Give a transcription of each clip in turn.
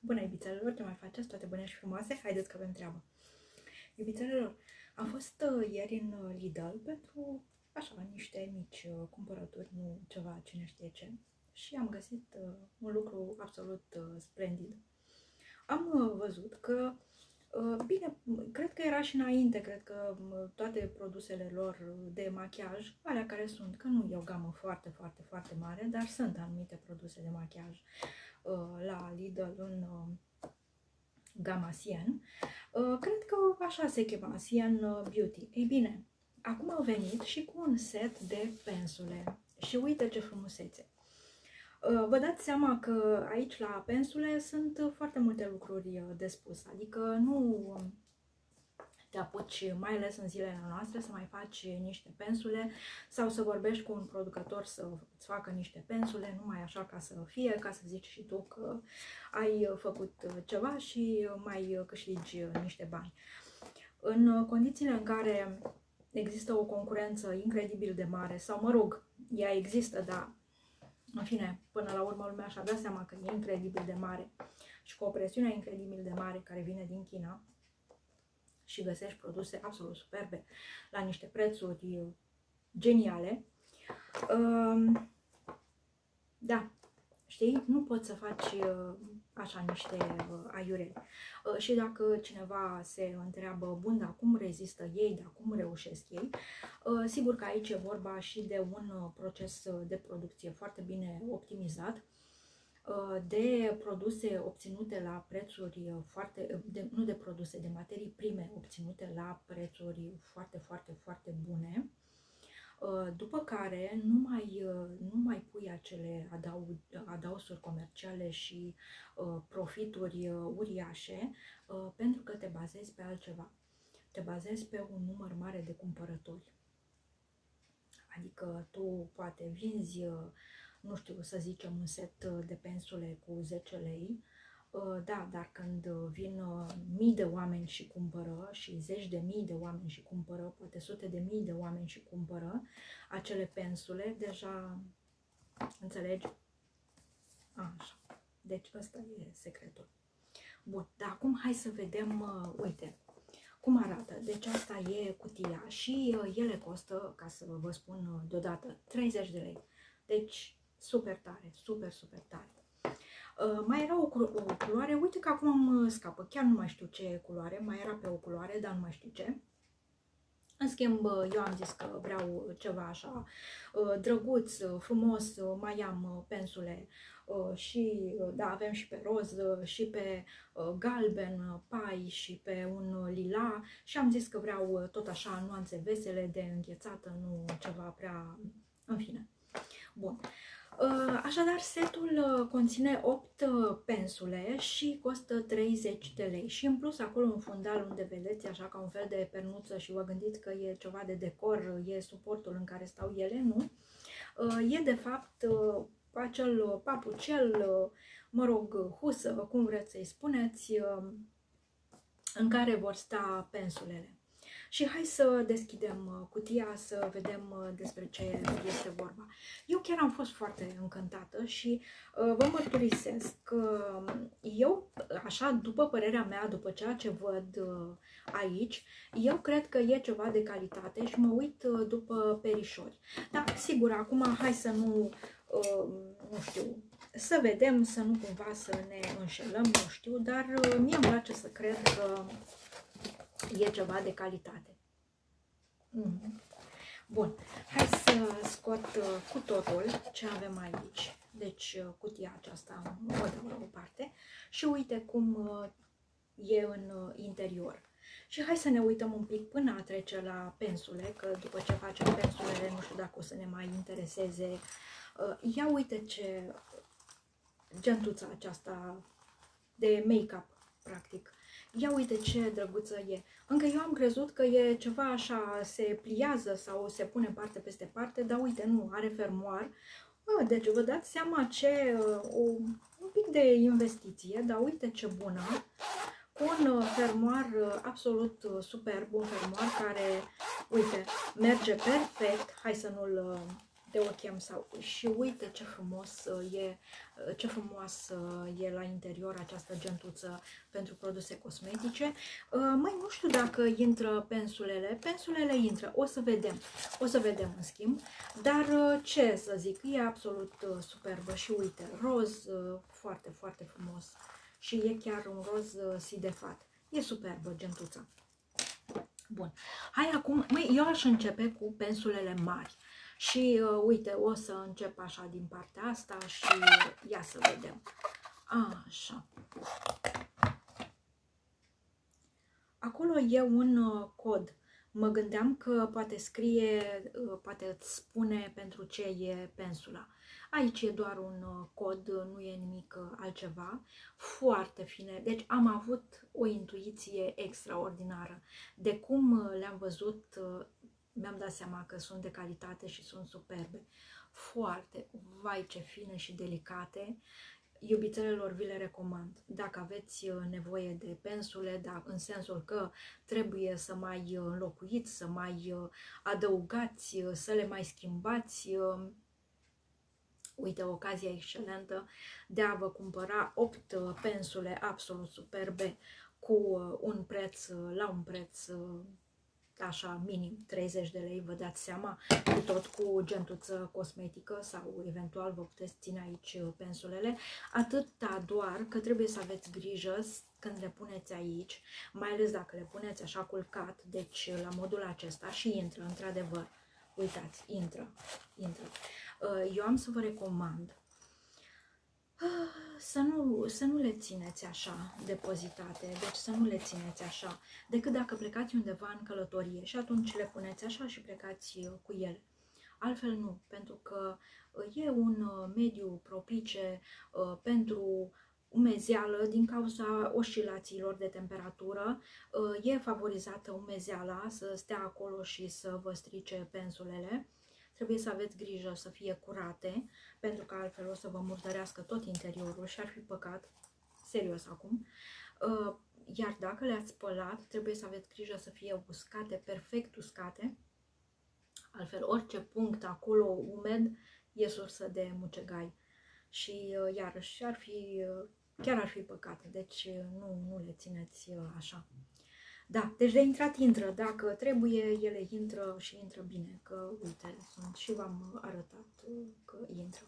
Bună, iubițelor, ce mai faceți? Toate bune și frumoase? Haideți că avem treabă. Iubițelor, am fost uh, ieri în uh, Lidl pentru, așa, niște mici uh, cumpărături, nu ceva cine știe ce. Și am găsit uh, un lucru absolut uh, splendid. Am uh, văzut că, uh, bine, cred că era și înainte, cred că uh, toate produsele lor de machiaj, alea care sunt, că nu e o gamă foarte, foarte, foarte mare, dar sunt anumite produse de machiaj uh, la Lidl în uh, gama Sian. Uh, cred că așa se chema, Sian Beauty. Ei bine, acum au venit și cu un set de pensule. Și uite ce frumusețe! Uh, vă dați seama că aici la pensule sunt foarte multe lucruri de spus, adică nu te apuci, mai ales în zilele noastre, să mai faci niște pensule sau să vorbești cu un producător să îți facă niște pensule, numai așa ca să fie, ca să zici și tu că ai făcut ceva și mai câștigi niște bani. În condițiile în care există o concurență incredibil de mare, sau mă rog, ea există, dar în fine, până la urmă lumea și-a dat seama că e incredibil de mare și cu o presiune incredibil de mare care vine din China, și găsești produse absolut superbe la niște prețuri geniale. Um, da, știi, nu poți să faci uh, așa niște uh, aiureli. Uh, și dacă cineva se întreabă, bun, dar cum rezistă ei, dar cum reușesc ei, sigur că aici e vorba și de un proces de producție foarte bine optimizat, Uh, de produse obținute la prețuri foarte, de, nu de produse, de materii prime obținute la prețuri foarte, foarte, foarte bune, uh, după care nu mai, uh, nu mai pui acele adaug, adausuri comerciale și profituri uriașe pentru că te bazezi pe altceva. Te bazezi pe un număr mare de cumpărători. Adică tu poate vinzi nu știu, să zicem, un set uh, de pensule cu 10 lei, uh, da, dar când vin uh, mii de oameni și cumpără și zeci de mii de oameni și cumpără, poate sute de mii de oameni și cumpără acele pensule, deja înțelegi? Așa. Deci ăsta e secretul. Bun, dar acum hai să vedem, uite, cum arată. Deci asta e cutia și ele costă, ca să vă spun deodată, 30 de lei. Deci super tare, super, super tare. Uh, mai era o, o culoare, uite că acum îmi scapă, chiar nu mai știu ce culoare, mai era pe o culoare, dar nu mai știu ce. În schimb, uh, eu am zis că vreau ceva așa uh, drăguț, uh, frumos, mai am pensule și, da, avem și pe roz, și pe galben, pai și pe un lila și am zis că vreau tot așa nuanțe vesele de înghețată, nu ceva prea, în fine. Bun. Uh, așadar, setul uh, conține 8 uh, pensule și costă 30 de lei. Și în plus, acolo un fundal unde vedeți așa ca un fel de pernuță și vă gândiți că e ceva de decor, e suportul în care stau ele, nu? E de fapt acel papucel, mă rog, husă, cum vreți să-i spuneți, în care vor sta pensulele. Și hai să deschidem uh, cutia să vedem uh, despre ce este vorba. Eu chiar am fost foarte încântată și uh, vă mărturisesc că eu, așa, după părerea mea, după ceea ce văd aici, eu cred că e ceva de calitate și mă uit după perișori. Da, sigur, acum hai să nu, nu știu, să vedem, să nu cumva să ne înșelăm, nu știu, dar mie îmi place să cred că e ceva de calitate. Mm. Bun, hai să scot uh, cu totul ce avem aici. Deci uh, cutia aceasta o dau la o parte și uite cum uh, e în interior. Și hai să ne uităm un pic până a trece la pensule, că după ce facem pensulele nu știu dacă o să ne mai intereseze. Ia uite ce gentuța aceasta de make-up, practic. Ia uite ce drăguță e. Încă eu am crezut că e ceva așa, se pliază sau se pune parte peste parte, dar uite, nu, are fermoar. deci vă dați seama ce, o, un pic de investiție, dar uite ce bună. Cu un fermoar absolut superb, un fermoar care, uite, merge perfect. Hai să nu-l te o chem sau și uite ce frumos uh, e, uh, ce frumos e la interior această gentuță pentru produse cosmetice. Uh, mai nu știu dacă intră pensulele, pensulele intră, o să vedem, o să vedem în schimb, dar ce să zic, e absolut superbă și uite, roz foarte, foarte frumos și e chiar un roz sidefat. E superbă gentuța. Bun. Hai acum, măi, eu aș începe cu pensulele mari. Și uh, uite, o să încep așa din partea asta și ia să vedem. Așa. Acolo e un uh, cod. Mă gândeam că poate scrie, uh, poate îți spune pentru ce e pensula. Aici e doar un uh, cod, nu e nimic uh, altceva. Foarte fine. Deci am avut o intuiție extraordinară. De cum uh, le-am văzut, mi-am dat seama că sunt de calitate și sunt superbe. Foarte, vai ce fine și delicate. Iubitelor, vi le recomand. Dacă aveți nevoie de pensule, dar în sensul că trebuie să mai înlocuiți, să mai adăugați, să le mai schimbați, Uite, ocazia excelentă de a vă cumpăra 8 uh, pensule absolut superbe cu uh, un preț, uh, la un preț așa minim 30 de lei, vă dați seama, cu tot cu gentuță cosmetică sau eventual vă puteți ține aici pensulele, atâta doar că trebuie să aveți grijă când le puneți aici, mai ales dacă le puneți așa culcat, deci la modul acesta și intră, într-adevăr, uitați, intră, intră. Uh, eu am să vă recomand uh, să nu, să nu le țineți așa depozitate, deci să nu le țineți așa, decât dacă plecați undeva în călătorie și atunci le puneți așa și plecați uh, cu ele. Altfel nu, pentru că e un mediu propice pentru umezeală din cauza oscilațiilor de temperatură. E favorizată umezeala să stea acolo și să vă strice pensulele Trebuie să aveți grijă să fie curate, pentru că altfel o să vă murdărească tot interiorul și ar fi păcat, serios acum. Uh, iar dacă le-ați spălat, trebuie să aveți grijă să fie uscate, perfect uscate, altfel orice punct acolo umed e sursă de mucegai. Și uh, iarăși ar fi, uh, chiar ar fi păcat, deci nu, nu le țineți așa. Da, deci de intrat intră, dacă trebuie, ele intră și intră bine, că uite, sunt și v-am arătat uh, că intră.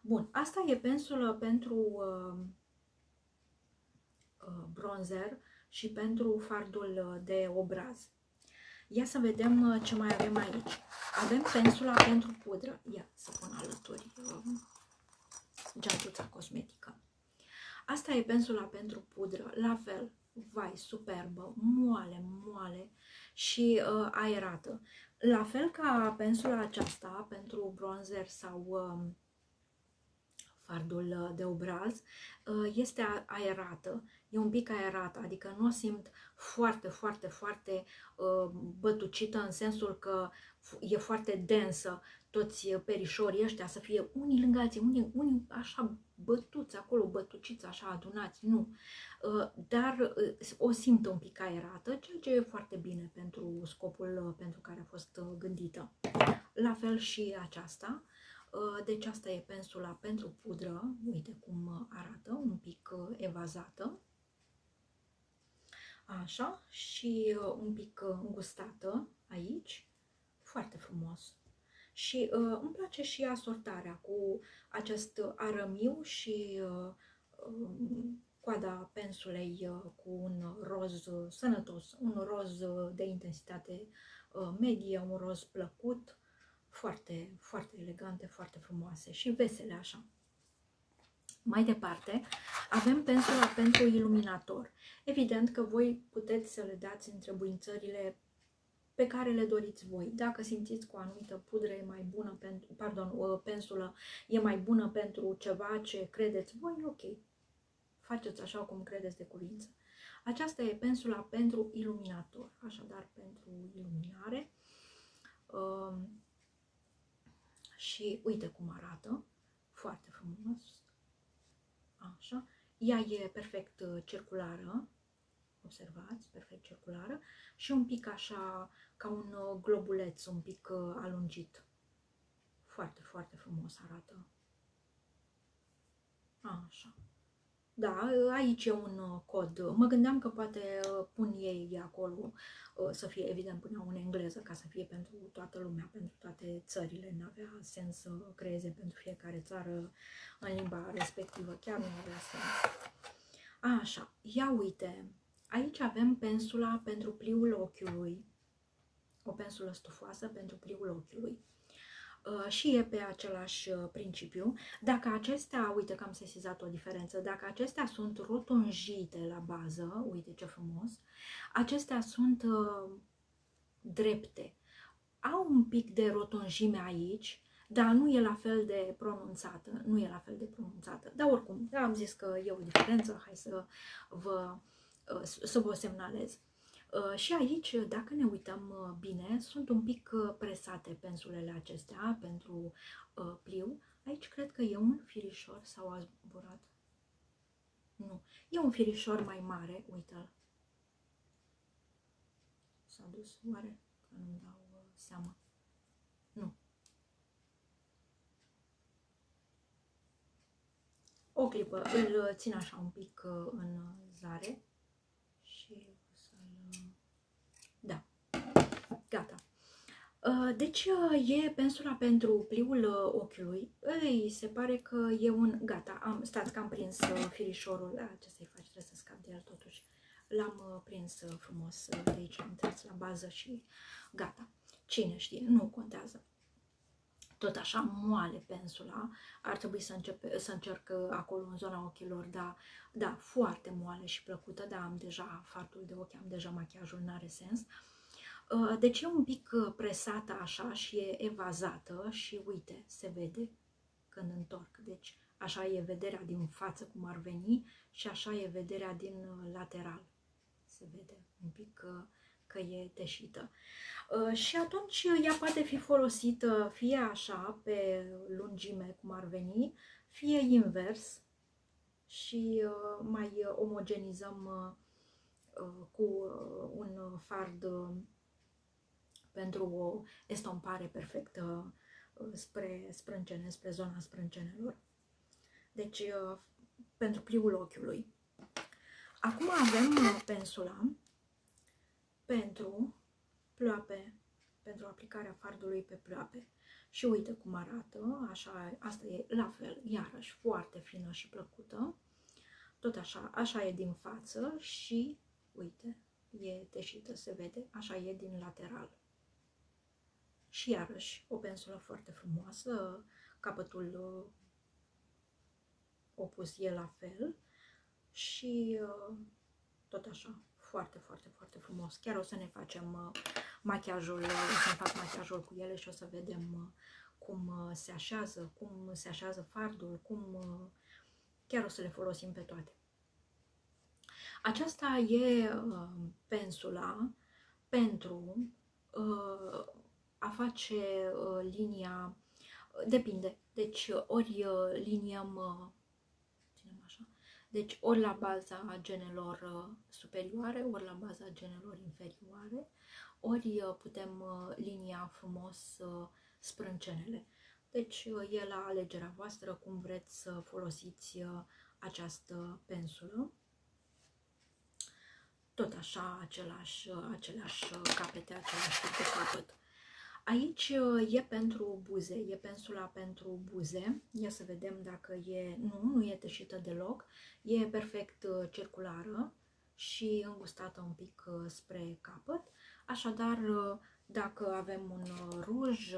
Bun, asta e pensulă pentru uh, uh, bronzer și pentru fardul de obraz. Ia să vedem uh, ce mai avem aici. Avem pensula pentru pudră. Ia să pun alături uh, geantuța cosmetică. Asta e pensula pentru pudră. La fel, vai, superbă, moale, moale și uh, aerată. La fel ca pensula aceasta pentru bronzer sau uh, fardul de obraz, uh, este aerată, e un pic aerată, adică nu o simt foarte, foarte, foarte uh, bătucită în sensul că e foarte densă, toți perișorii ăștia să fie unii lângă alții, unii, unii așa bătuți acolo, bătuciți așa adunați, nu. Uh, dar uh, o simt un pic aerată, ceea ce e foarte bine pentru scopul uh, pentru care a fost gândită. La fel și aceasta. Deci asta e pensula pentru pudră, uite cum arată, un pic evazată. Așa, și un pic îngustată aici, foarte frumos. Și uh, îmi place și asortarea cu acest arămiu și uh, um, coada pensulei uh, cu un roz sănătos, un roz de intensitate uh, medie, un roz plăcut, foarte, foarte elegante, foarte frumoase și vesele așa. Mai departe, avem pensula pentru iluminator. Evident că voi puteți să le dați întrebuințările pe care le doriți voi. Dacă simțiți că o anumită pudră e mai bună pentru, pardon, o pensulă e mai bună pentru ceva ce credeți voi, ok. Faceți așa cum credeți de cuvință. Aceasta e pensula pentru iluminator, așadar pentru iluminare. Um, și uite cum arată, foarte frumos. Așa. Ea e perfect uh, circulară, observați, perfect circulară și un pic așa ca un uh, globuleț un pic uh, alungit. Foarte, foarte frumos arată. A, așa. Da, aici e un uh, cod. Mă gândeam că poate uh, pun ei acolo uh, să fie, evident, puneau în engleză ca să fie pentru toată lumea, pentru toate țările. N-avea sens să creeze pentru fiecare țară în limba respectivă. Chiar nu avea sens. Așa, ia uite, aici avem pensula pentru pliul ochiului. O pensulă stufoasă pentru pliul ochiului. Uh, și e pe același uh, principiu. Dacă acestea, uite că am sesizat o diferență, dacă acestea sunt rotunjite la bază, uite ce frumos, acestea sunt uh, drepte. Au un pic de rotunjime aici, dar nu e la fel de pronunțată, nu e la fel de pronunțată. Dar oricum, am zis că e o diferență, hai să vă, să vă semnalez. Uh, și aici, dacă ne uităm uh, bine, sunt un pic uh, presate pensulele acestea pentru pliu. Aici cred că e un firișor sau a zburat. Nu, e un firișor mai mare, uite-l. S-a dus, oare? Că nu-mi dau seama. Nu. O clipă, îl țin așa un pic în zare și da. Gata. Uh, deci uh, e pensula pentru pliul uh, ochiului. Îi se pare că e un... Gata, am, stați că am prins firișorul. A, ce să-i faci? Trebuie să scap de el totuși. L-am prins frumos de aici, am tras la bază și gata. Cine știe, nu contează. Tot așa moale pensula, ar trebui să, începe, să încerc acolo în zona ochilor, dar da, foarte moale și plăcută, dar am deja fartul de ochi, am deja machiajul, n-are sens. Uh, deci e un pic uh, presată așa și e evazată și uite, se vede când întorc. Deci așa e vederea din față cum ar veni și așa e vederea din uh, lateral. Se vede un pic că e teșită. Și atunci ea poate fi folosită fie așa, pe lungime, cum ar veni, fie invers, și uh, mai omogenizăm uh, uh, cu un fard pentru o estompare perfectă spre sprâncene, spre zona sprâncenelor. Deci, pentru pliul ochiului. Acum avem pensula pentru ploape, pentru aplicarea fardului pe ploape. Și uite cum arată, așa, asta e la fel, iarăși foarte fină și plăcută. Tot așa, așa e din față și, uite, e teșită, se vede, așa e din lateral. Și iarăși o pensulă foarte frumoasă, capătul uh, opus e la fel și uh, tot așa, foarte, foarte, foarte frumos. Chiar o să ne facem uh, machiajul, o să fac machiajul cu ele și o să vedem cum se așează, cum se așează fardul, cum chiar o să le folosim pe toate. Aceasta e uh, pensula pentru uh, a face uh, linia, depinde, deci ori uh, liniem, uh, așa, deci ori la baza genelor uh, superioare, ori la baza genelor inferioare, ori uh, putem uh, linia frumos uh, sprâncenele. Deci e la alegerea voastră cum vreți să folosiți această pensulă. Tot așa, același, aceleași capete, același tip de capăt. Aici e pentru buze, e pensula pentru buze. Ia să vedem dacă e... Nu, nu e teșită deloc. E perfect circulară și îngustată un pic spre capăt. Așadar, dacă avem un ruj,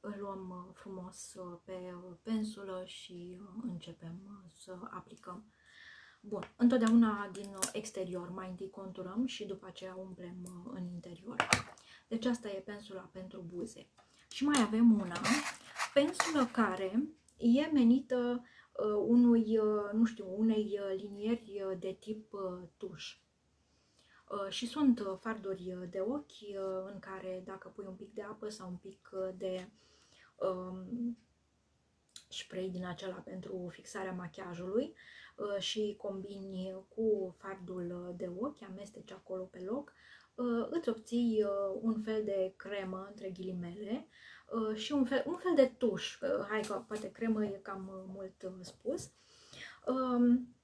îl luăm uh, frumos uh, pe uh, pensulă și începem să aplicăm. Bun, întotdeauna din exterior, mai întâi conturăm și după aceea umplem în interior. Deci asta e pensula pentru buze. Și mai avem una, pensulă care e menită unui, nu știu, unei linieri de tip tuș. Și sunt farduri de ochi în care dacă pui un pic de apă sau un pic de spray din acela pentru fixarea machiajului și combini cu fardul de ochi, amesteci acolo pe loc, îți obții un fel de cremă, între ghilimele, și un fel, un fel de tuș, hai că poate cremă e cam mult spus, um,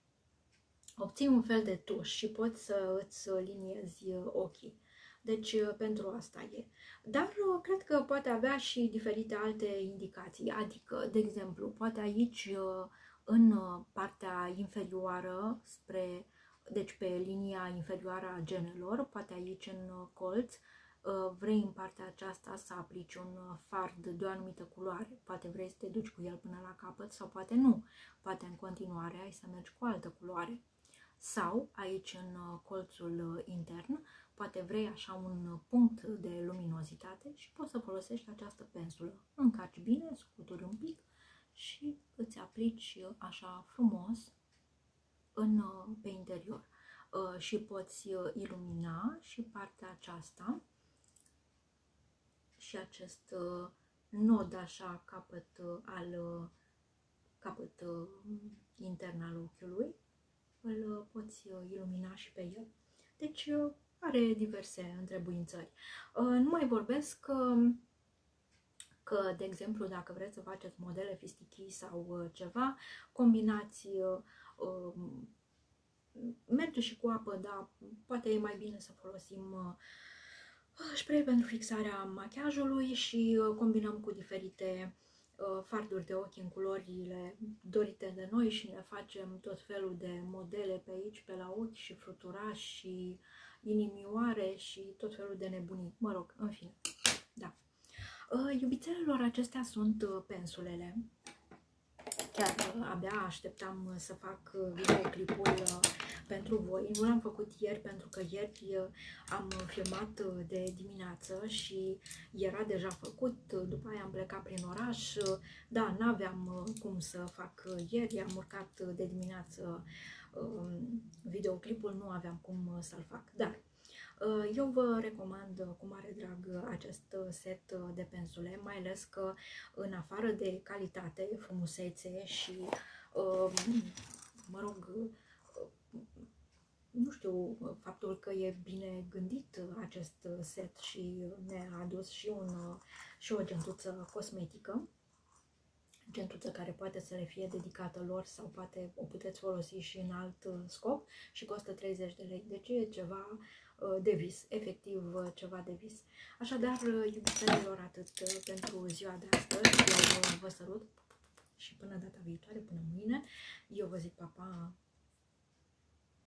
obții un fel de tuș și poți să îți liniezi ochii. Deci uh, pentru asta e. Dar uh, cred că poate avea și diferite alte indicații. Adică, de exemplu, poate aici uh, în partea inferioară spre deci pe linia inferioară a genelor, poate aici în colț, vrei în partea aceasta să aplici un fard de o anumită culoare. Poate vrei să te duci cu el până la capăt sau poate nu. Poate în continuare ai să mergi cu altă culoare. Sau aici în colțul intern Poate vrei așa un punct de luminozitate și poți să folosești această pensulă. Încarci bine, scuturi un pic și îți aplici așa frumos în, pe interior. Uh, și poți ilumina și partea aceasta și acest uh, nod așa capăt uh, al capăt intern al ochiului îl poți ilumina și pe el. Deci are diverse întrebuințări. Uh, nu mai vorbesc că, că, de exemplu, dacă vreți să faceți modele fistichii sau uh, ceva, combinați uh, merge și cu apă, dar poate e mai bine să folosim spray pentru fixarea machiajului și combinăm cu diferite farduri de ochi în culorile dorite de noi și ne facem tot felul de modele pe aici, pe la ochi și fruturași și inimioare și tot felul de nebunii. Mă rog, în fine. Da. Uh, iubițelelor, acestea sunt uh, pensulele. Chiar uh, abia așteptam să fac videoclipul pentru voi. Nu l-am făcut ieri pentru că ieri am filmat de dimineață și era deja făcut. După aia am plecat prin oraș. Da, n-aveam cum să fac ieri. Am urcat de dimineață Um, videoclipul nu aveam cum uh, să-l fac, dar uh, eu vă recomand uh, cu mare drag acest set de pensule, mai ales că în afară de calitate, frumusețe și, um, mă rog, nu știu, faptul că e bine gândit acest set și ne-a adus și, un, și o gentuță cosmetică, gentuță care poate să le fie dedicată lor sau poate o puteți folosi și în alt uh, scop și costă 30 de lei. Deci e ceva uh, de vis, efectiv uh, ceva de vis. Așadar, iubitelor, atât pentru ziua de astăzi. Eu vă sărut și până data viitoare, până mâine. Eu vă zic papa! Pa.